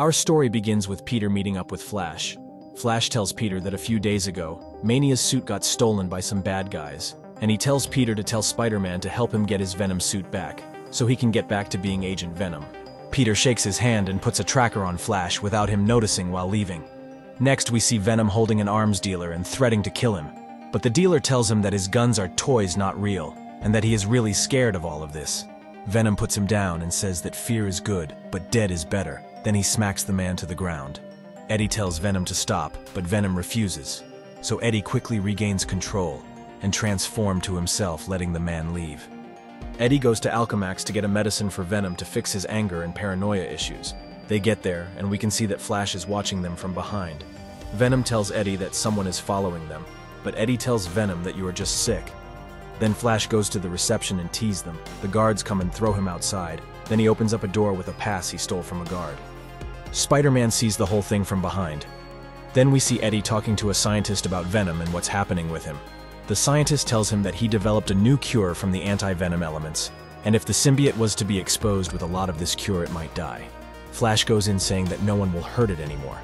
Our story begins with Peter meeting up with Flash. Flash tells Peter that a few days ago, Mania's suit got stolen by some bad guys, and he tells Peter to tell Spider-Man to help him get his Venom suit back, so he can get back to being Agent Venom. Peter shakes his hand and puts a tracker on Flash without him noticing while leaving. Next, we see Venom holding an arms dealer and threatening to kill him, but the dealer tells him that his guns are toys, not real, and that he is really scared of all of this. Venom puts him down and says that fear is good, but dead is better. Then he smacks the man to the ground. Eddie tells Venom to stop, but Venom refuses. So Eddie quickly regains control and transforms to himself, letting the man leave. Eddie goes to Alchemax to get a medicine for Venom to fix his anger and paranoia issues. They get there, and we can see that Flash is watching them from behind. Venom tells Eddie that someone is following them, but Eddie tells Venom that you are just sick. Then Flash goes to the reception and tease them. The guards come and throw him outside. Then he opens up a door with a pass he stole from a guard. Spider-Man sees the whole thing from behind. Then we see Eddie talking to a scientist about Venom and what's happening with him. The scientist tells him that he developed a new cure from the anti-venom elements, and if the symbiote was to be exposed with a lot of this cure, it might die. Flash goes in saying that no one will hurt it anymore.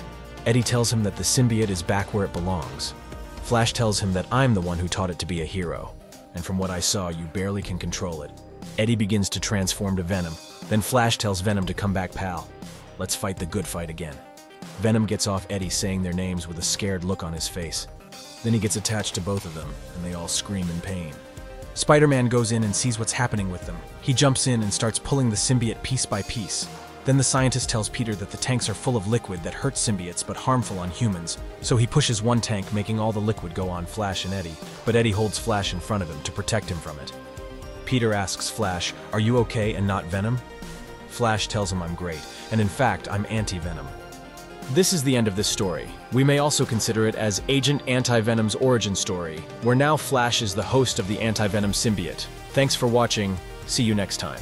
Eddie tells him that the symbiote is back where it belongs. Flash tells him that I'm the one who taught it to be a hero, and from what I saw, you barely can control it. Eddie begins to transform to Venom, then Flash tells Venom to come back, pal. Let's fight the good fight again. Venom gets off Eddie saying their names with a scared look on his face. Then he gets attached to both of them, and they all scream in pain. Spider-Man goes in and sees what's happening with them. He jumps in and starts pulling the symbiote piece by piece. Then the scientist tells Peter that the tanks are full of liquid that hurts symbiotes but harmful on humans, so he pushes one tank making all the liquid go on Flash and Eddie, but Eddie holds Flash in front of him to protect him from it. Peter asks Flash, are you okay and not Venom? Flash tells him I'm great, and in fact, I'm anti-Venom. This is the end of this story. We may also consider it as Agent Anti-Venom's origin story, where now Flash is the host of the Anti-Venom symbiote. Thanks for watching. See you next time.